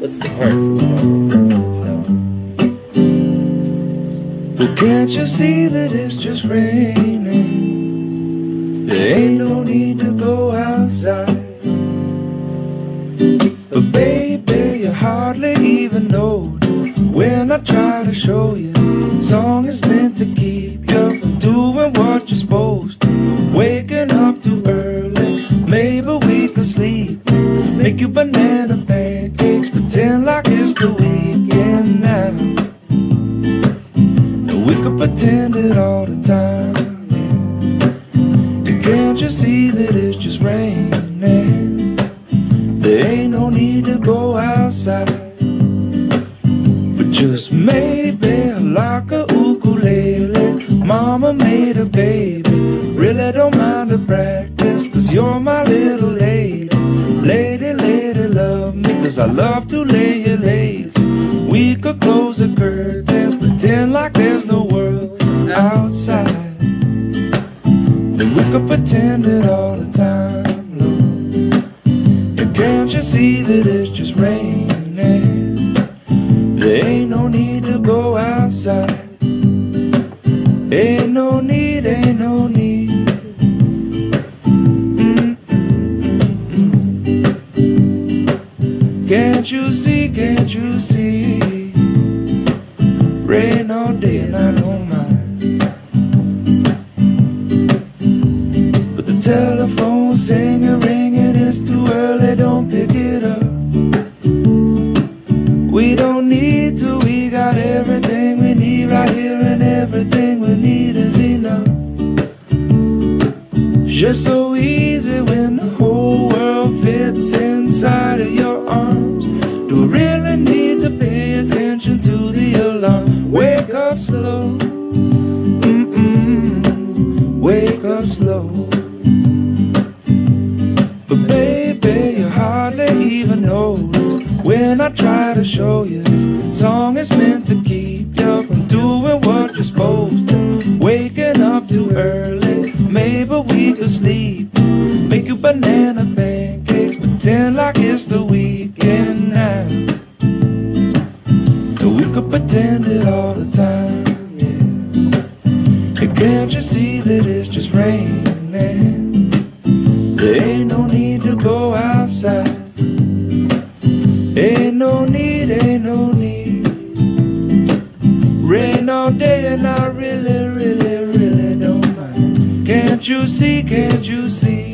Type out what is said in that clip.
let's depart from the normal. But can't you see that it's just raining? There ain't no need to go outside. But baby, you hardly even notice when I try to show you. The song is meant to keep you from doing what you're supposed to. Waking up too early, maybe we could sleep. Make you banana pretend the weekend now. We could pretend it all the time. Can't you see that it's just raining? There ain't no need to go outside. But just maybe like a ukulele, mama made a baby. Really don't mind the practice, cause you're my little lady. Lady, cause I love to lay you lazy. We could close the curtains, pretend like there's no world outside. Then we could pretend it all the time, Lord. And can't you see that it's just raining? There ain't no need to go outside. Ain't no need, ain't no need. Can't you see, can't you see? Rain all day and I don't mind. But the telephone's singing, ringing, it's too early, don't pick it up. We don't need to, we got everything we need right here, and everything we need is enough. Just so easy when the whole world fits inside of your arms. Up slow, mm-mm, wake up slow. But baby, you hardly even notice when I try to show you this song is meant to keep you from doing what you're supposed to. Waking up too early, maybe we could sleep. Make you banana pancakes, pretend like it's the weekend now. We could pretend it all the time, can't you see that it's just raining? There ain't no need to go outside. Ain't no need, ain't no need. Rain all day and I really, really, really don't mind. Can't you see, can't you see?